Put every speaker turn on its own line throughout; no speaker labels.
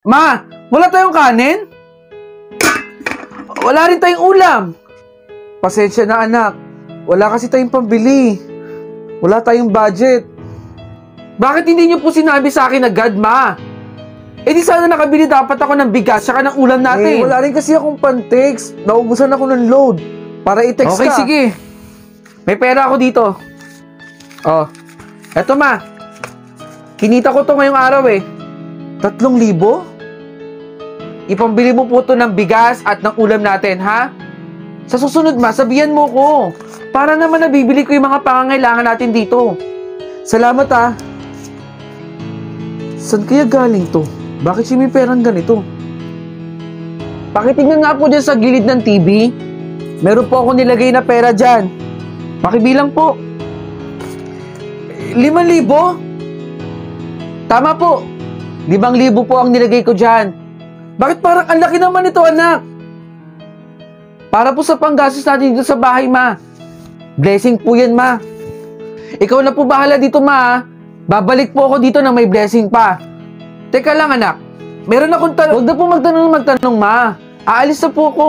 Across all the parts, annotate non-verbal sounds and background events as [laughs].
Ma, wala tayong kanin? Wala rin tayong ulam. Pasensya na anak. Wala kasi tayong pambili. Wala tayong budget. Bakit hindi niyo po sinabi sa akin agad, ma? Eh di sana nakabili dapat ako ng bigas saka ng ulam natin.
Eh, wala rin kasi akong pan-text. Naubusan ako ng load. Para i-text
Okay,
ka.
sige. May pera ako dito. Oh. Eto ma. Kinita ko to ngayong araw eh.
Tatlong libo?
Ipambili mo po to ng bigas at ng ulam natin, ha? Sa susunod ma, sabihan mo ko. Para naman nabibili ko yung mga pangangailangan natin dito.
Salamat ah. Saan kaya galing to? Bakit siya may perang ganito?
Pakitignan nga po dyan sa gilid ng TV. Meron po ako nilagay na pera dyan. Pakibilang po. Limang libo? Tama po. Limang libo po ang nilagay ko dyan. Bakit parang ang laki naman ito, anak? Para po sa panggastos natin dito sa bahay, ma. Blessing po yan, ma. Ikaw na po bahala dito, ma. ha? Babalik po ako dito na may blessing pa. Teka lang, anak. Meron akong tanong. Huwag na po magtanong ng magtanong, ma. Aalis na po ako.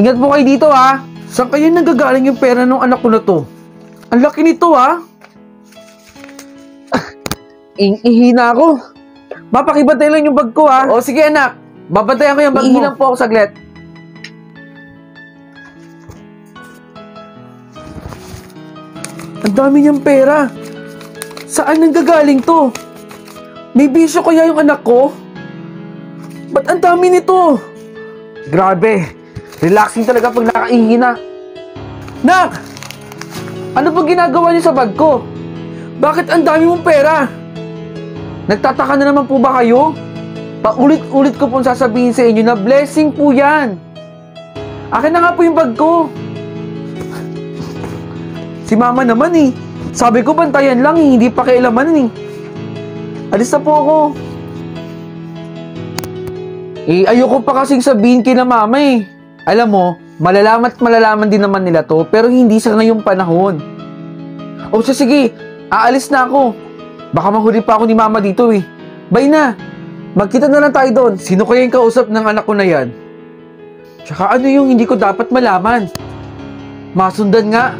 Ingat po kayo dito, ha. Saan kaya nagagaling yung pera ng anak ko na to? Ang laki nito, ha. [laughs] Ihina ako. Mapakibantay lang yung bag ko, ha. O, sige, anak. Babantayan ko mo. Ihilang po ako saglit.
Ang dami niyang pera. Saan nang gagaling to? May bisyo kaya yung anak ko? Ba't ang dami nito?
Grabe. Relaxing talaga pag nakaihina. Nak! Ano ba ginagawa niyo sa bag ko?
Bakit ang dami mong pera?
Nagtataka na naman po ba kayo? Paulit-ulit ko pong sasabihin sa inyo na blessing po yan. Akin na nga po yung bag ko.
Si mama naman eh.
Sabi ko bantayan lang eh, hindi pa kailaman eh. Alis na po ako. Eh, ayoko pa kasing sabihin kina mama eh. Alam mo, malalaman malalaman din naman nila to, pero hindi sa ngayong panahon. O sige, aalis na ako. Baka mahuli pa ako ni mama dito eh. Bye na. Magkita na lang tayo doon. Sino kaya yung kausap ng anak ko na yan? Tsaka ano yung hindi ko dapat malaman? Masundan nga.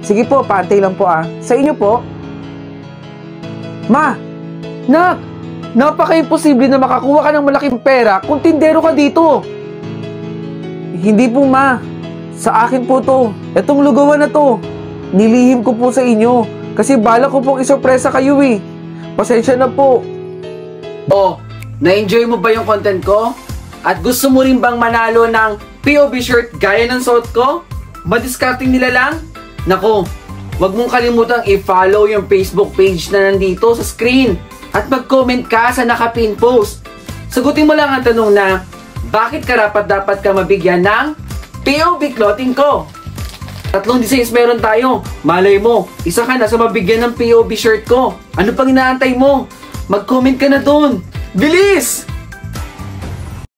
Sige po, pantay lang po ah. Sa inyo po?
Ma! Nak! Napaka-imposible na makakuha ka ng malaking pera kung tindero ka dito. Hindi po, ma. Sa akin po to. Itong lugawan na to. Nilihim ko po sa inyo. Kasi bala ko pong isorpresa kayo eh. Pasensya na po.
Oh, na-enjoy mo ba yung content ko? At gusto mo rin bang manalo ng POV shirt gaya ng suot ko? Madiscarding nila lang? Nako, wag mong kalimutang i-follow yung Facebook page na nandito sa screen at mag-comment ka sa nakapin post. Sagutin mo lang ang tanong na, bakit karapat dapat ka mabigyan ng POV clothing ko? Tatlong designs meron tayo. Malay mo, isa ka na sa mabigyan ng POV shirt ko. Ano pang inaantay mo? Mag-comment ka na doon. Bilis!